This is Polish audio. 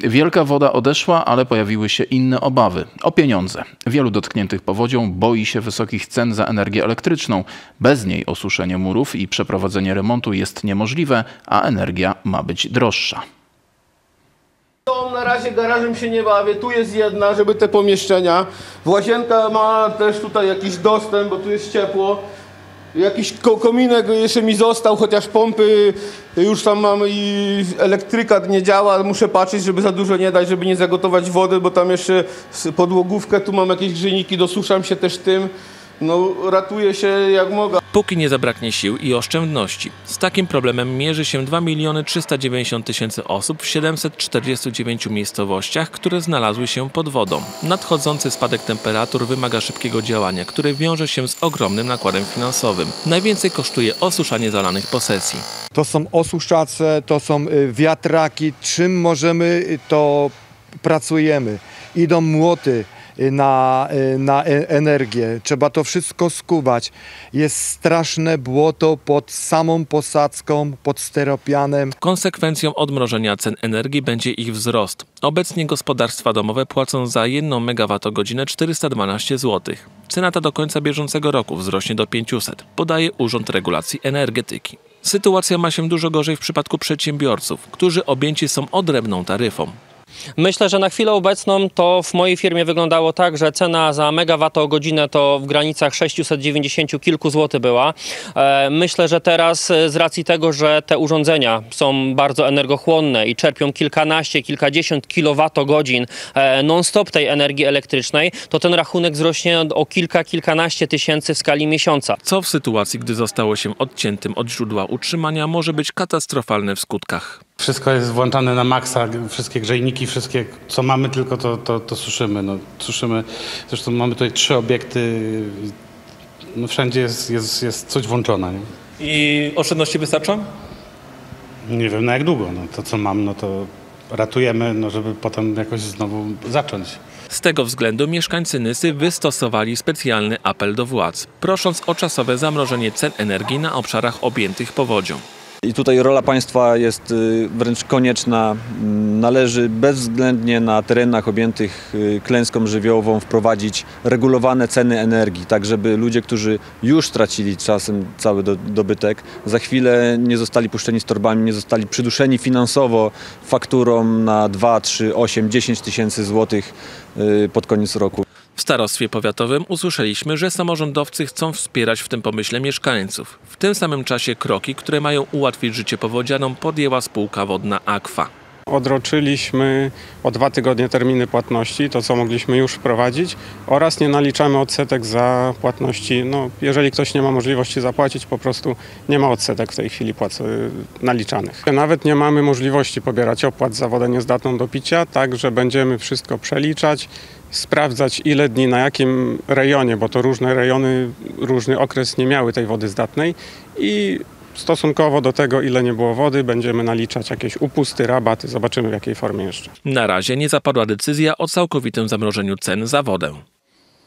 Wielka woda odeszła, ale pojawiły się inne obawy o pieniądze. Wielu dotkniętych powodzią boi się wysokich cen za energię elektryczną. Bez niej osuszenie murów i przeprowadzenie remontu jest niemożliwe, a energia ma być droższa. To na razie garażem się nie bawię. Tu jest jedna, żeby te pomieszczenia. Łazienka ma też tutaj jakiś dostęp, bo tu jest ciepło. Jakiś ko kominek jeszcze mi został, chociaż pompy już tam mam i elektryka nie działa. Muszę patrzeć, żeby za dużo nie dać, żeby nie zagotować wody, bo tam jeszcze podłogówkę, tu mam jakieś grzejniki, dosuszam się też tym. No ratuję się jak mogę. Póki nie zabraknie sił i oszczędności. Z takim problemem mierzy się 2 miliony 390 tysięcy osób w 749 miejscowościach, które znalazły się pod wodą. Nadchodzący spadek temperatur wymaga szybkiego działania, które wiąże się z ogromnym nakładem finansowym. Najwięcej kosztuje osuszanie zalanych posesji. To są osuszacze, to są y, wiatraki. Czym możemy, y, to pracujemy. Idą młoty na, y, na e- energię. Trzeba to wszystko skubać. Jest straszne błoto pod samą posadzką, pod steropianem. Konsekwencją odmrożenia cen energii będzie ich wzrost. Obecnie gospodarstwa domowe płacą za 1 MWh 412 zł. Cena ta do końca bieżącego roku wzrośnie do 500, podaje Urząd Regulacji Energetyki. Sytuacja ma się dużo gorzej w przypadku przedsiębiorców, którzy objęci są odrębną taryfą. Myślę, że na chwilę obecną to w mojej firmie wyglądało tak, że cena za megawattogodzinę to w granicach 690 kilku złotych była. E, Myślę, że teraz e, z racji tego, że te urządzenia są bardzo energochłonne i czerpią kilkanaście, kilkadziesiąt kilowatogodzin e, non-stop tej energii elektrycznej, to ten rachunek wzrośnie o kilka, kilkanaście tysięcy w skali miesiąca. Co w sytuacji, gdy zostało się odciętym od źródła utrzymania, może być katastrofalne w skutkach. Wszystko jest włączane na maksa, wszystkie grzejniki, wszystkie co mamy, tylko to, to, to suszymy. No, suszymy. Zresztą mamy tutaj trzy obiekty. No, wszędzie jest, jest, jest coś włączone. Nie? I oszczędności wystarczą? nie wiem na jak długo. No, to co mam, no to ratujemy, no, żeby potem jakoś znowu zacząć. Z tego względu mieszkańcy Nysy wystosowali specjalny apel do władz, prosząc o czasowe zamrożenie cen energii na obszarach objętych powodzią. I tutaj rola państwa jest y, wręcz konieczna. Mm, Należy bezwzględnie na terenach objętych y, klęską żywiołową wprowadzić regulowane ceny energii, tak żeby ludzie, którzy już stracili czasem cały do, dobytek, za chwilę nie zostali puszczeni z torbami, nie zostali przyduszeni finansowo fakturą na 2, 3, 8, 10 tysięcy złotych y, pod koniec roku. W starostwie powiatowym usłyszeliśmy, że samorządowcy chcą wspierać w tym pomyśle mieszkańców. W tym samym czasie kroki, które mają ułatwić życie powodzianom, podjęła spółka wodna Aqua. Odroczyliśmy o dwa tygodnie terminy płatności, to co mogliśmy już wprowadzić oraz nie naliczamy odsetek za płatności. No, jeżeli ktoś nie ma możliwości zapłacić, po prostu nie ma odsetek w tej chwili płac naliczanych. Nawet nie mamy możliwości pobierać opłat za wodę niezdatną do picia, także będziemy wszystko przeliczać, sprawdzać ile dni, na jakim rejonie, bo to różne rejony, różny okres nie miały tej wody zdatnej i stosunkowo do tego, ile nie było wody, będziemy naliczać jakieś upusty, rabaty, zobaczymy w jakiej formie jeszcze. Na razie nie zapadła decyzja o całkowitym zamrożeniu cen za wodę.